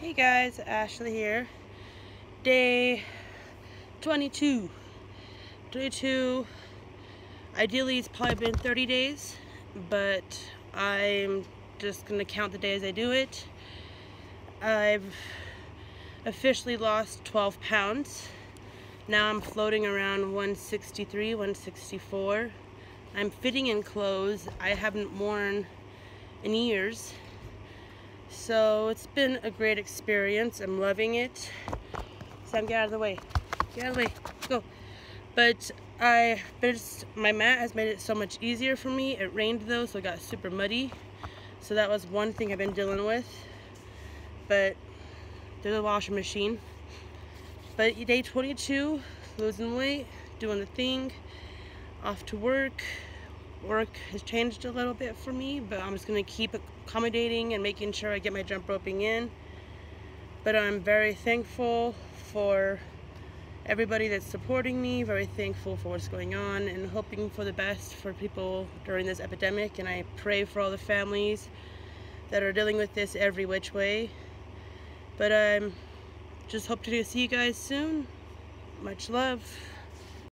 Hey guys, Ashley here. Day 22. 22. Ideally, it's probably been 30 days, but I'm just to count the days I do it. I've officially lost 12 pounds. Now I'm floating around 163, 164. I'm fitting in clothes I haven't worn in years. So it's been a great experience. I'm loving it. Sam, get out of the way. Get out of the way. Go. But I, just, my mat has made it so much easier for me. It rained though, so it got super muddy. So that was one thing I've been dealing with. But there's a washing machine. But day 22, losing weight, doing the thing, off to work work has changed a little bit for me, but I'm just going to keep accommodating and making sure I get my jump roping in. But I'm very thankful for everybody that's supporting me, very thankful for what's going on, and hoping for the best for people during this epidemic. And I pray for all the families that are dealing with this every which way. But I'm um, just hope to see you guys soon. Much love.